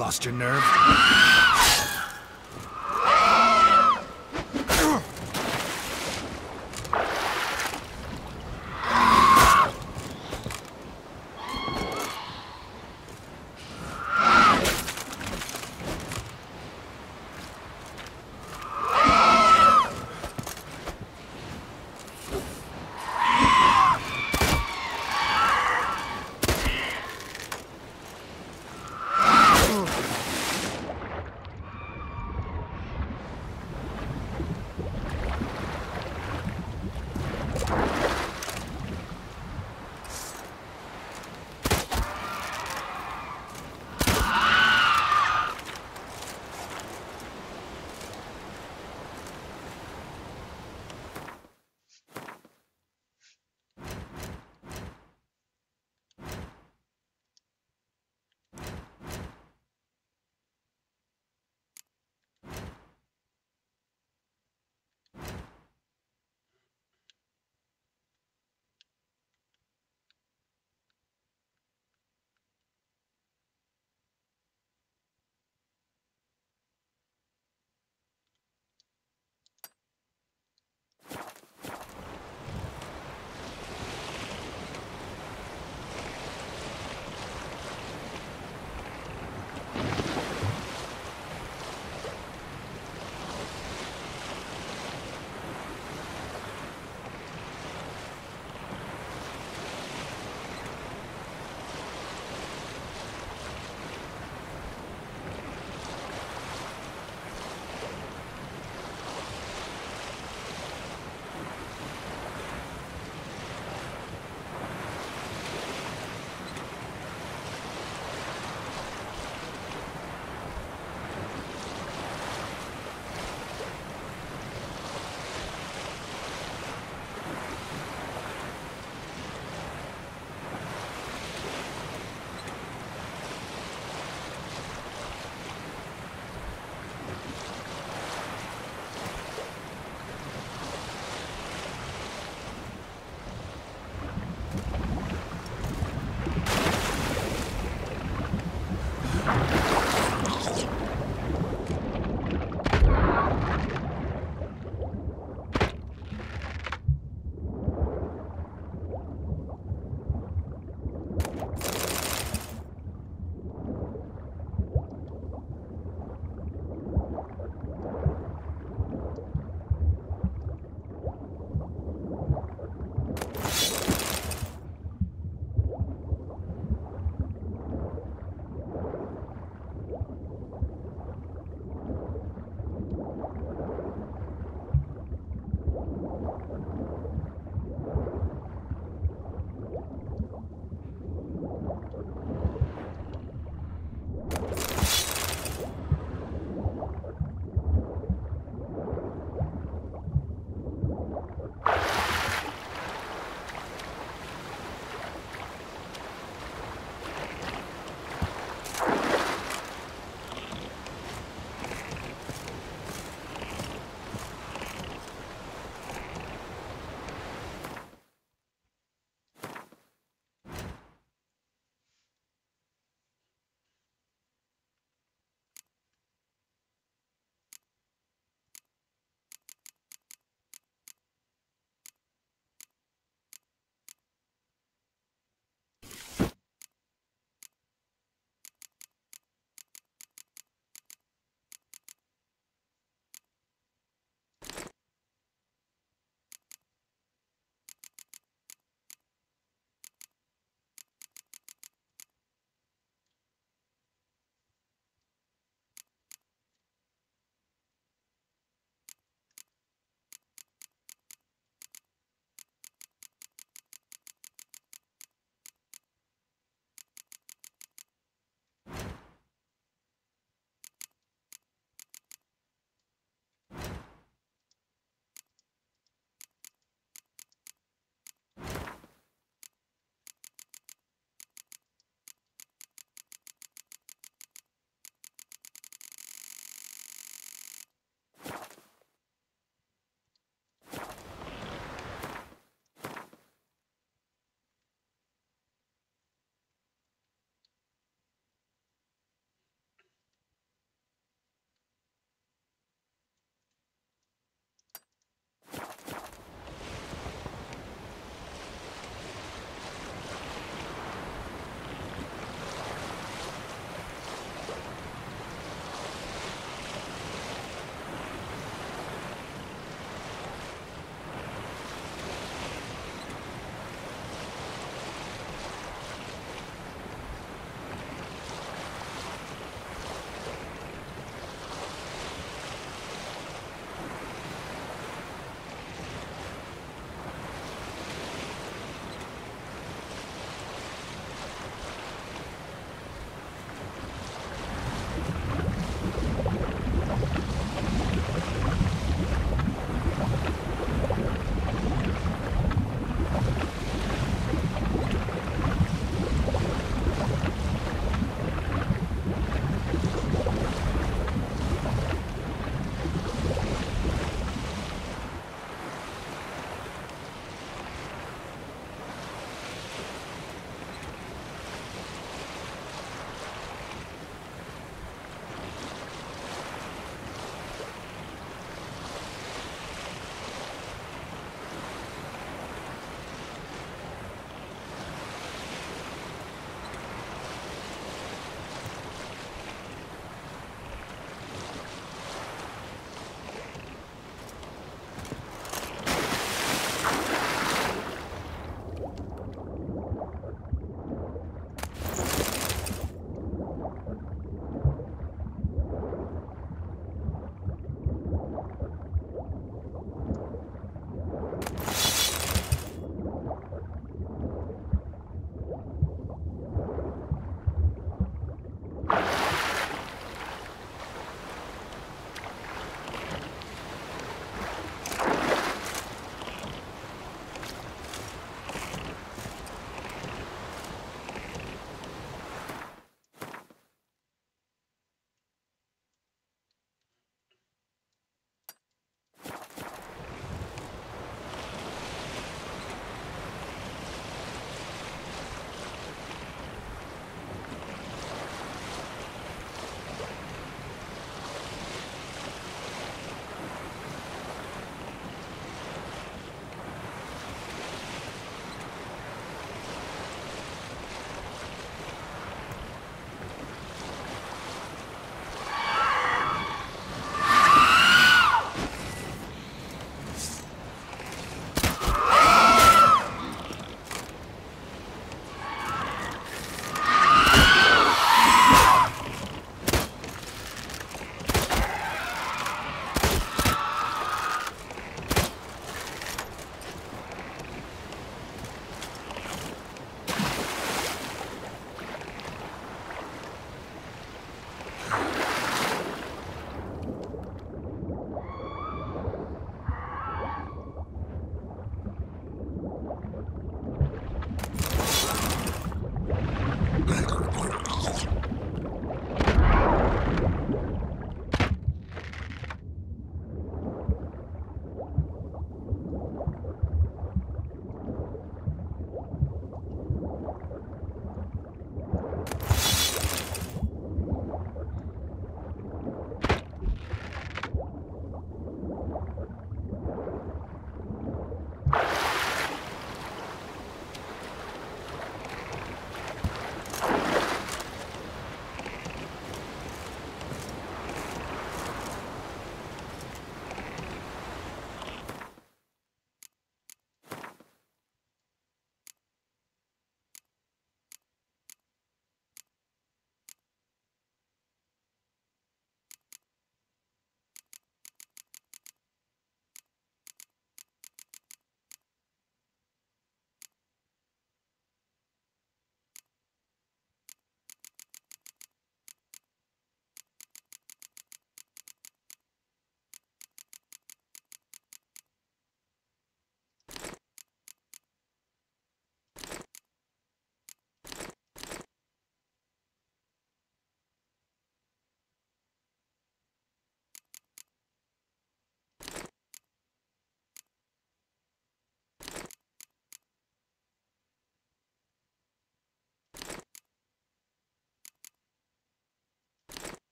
Lost your nerve?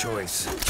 Choice.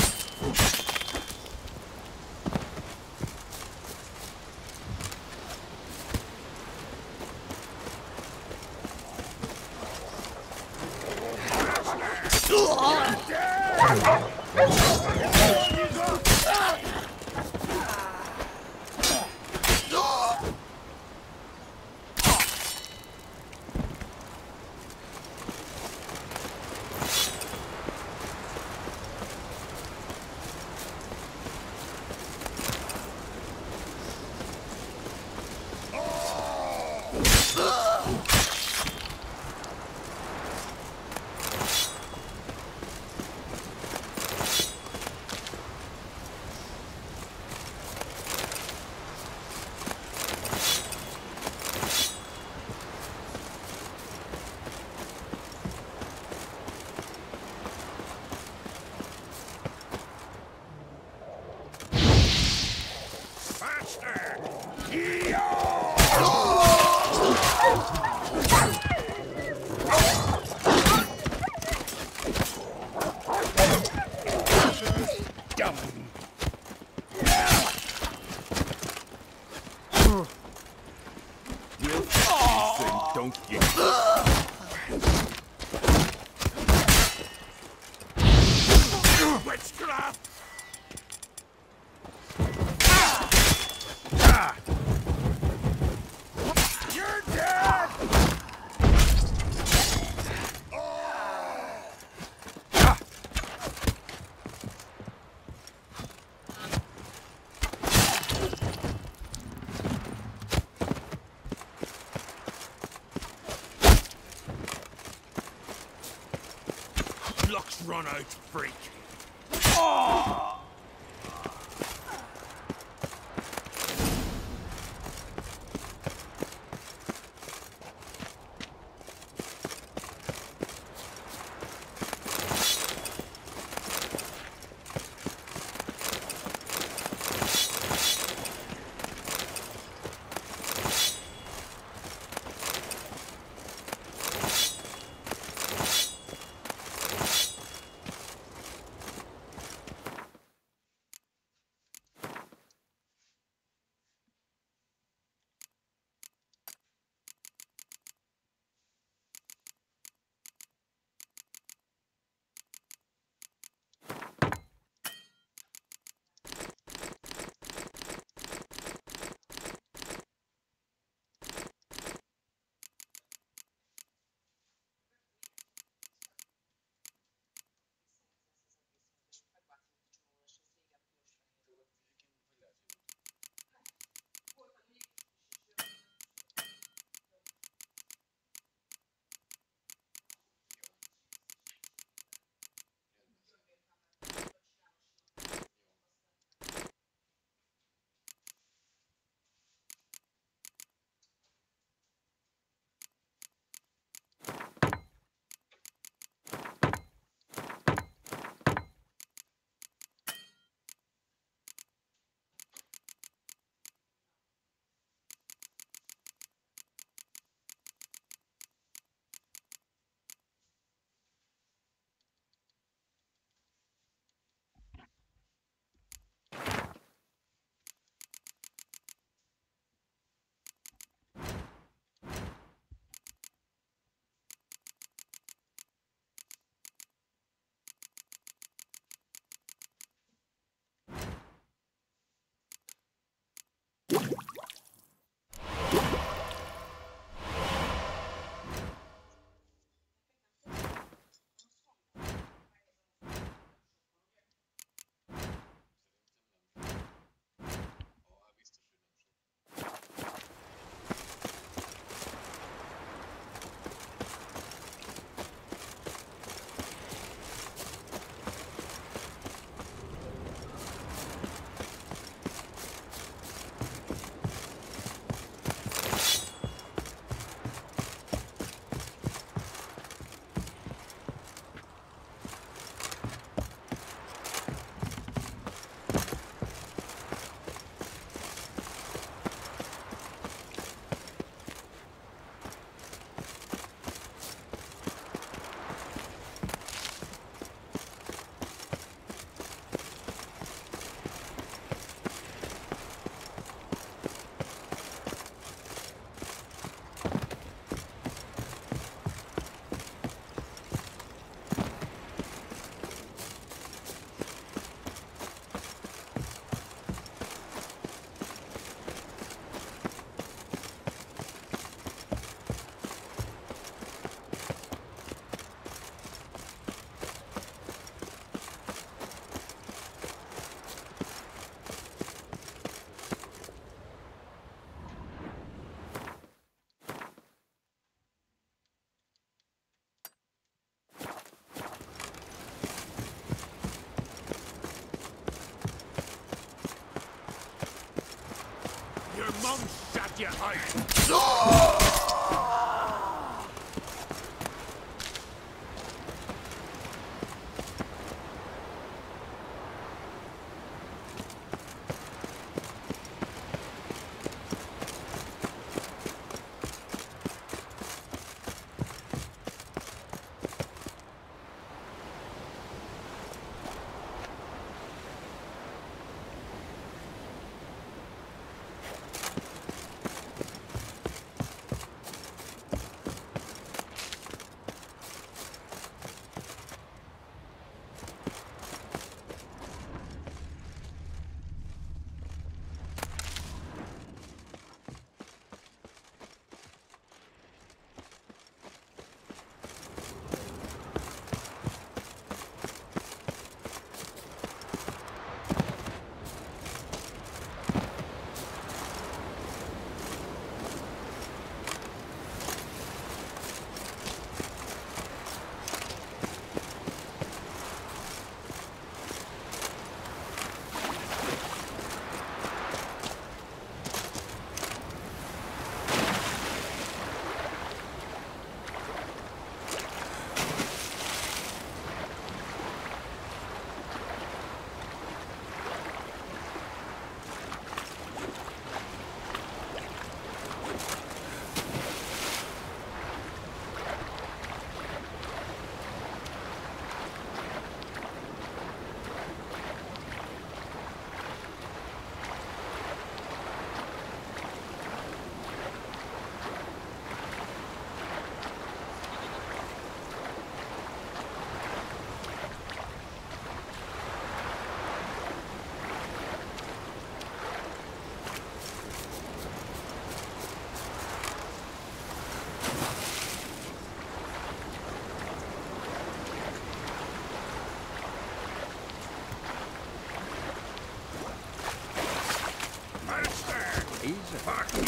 Not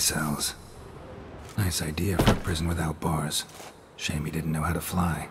cells. Nice idea for a prison without bars. Shame he didn't know how to fly.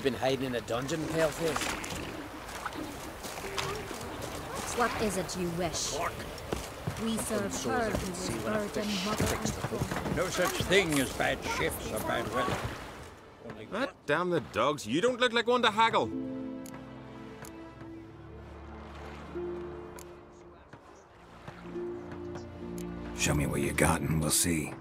You been hiding in a dungeon, Paleface? What is it you wish? We serve her who is virgin mother and. No such thing as bad ships or bad weather. Only Ah, damn the dogs. You don't look like one to haggle. Show me what you got and we'll see.